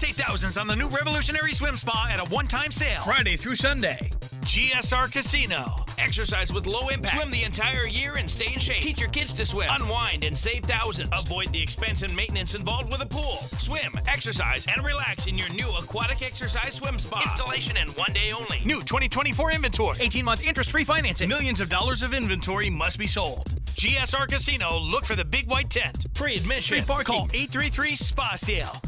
Save thousands on the new revolutionary swim spa at a one-time sale. Friday through Sunday. GSR Casino. Exercise with low impact. Swim the entire year and stay in shape. Teach your kids to swim. Unwind and save thousands. Avoid the expense and maintenance involved with a pool. Swim, exercise, and relax in your new aquatic exercise swim spa. Installation and one day only. New 2024 inventory. 18-month interest-free financing. Millions of dollars of inventory must be sold. GSR Casino. Look for the big white tent. Free admission. Free parking. Call 833 SPA Sale.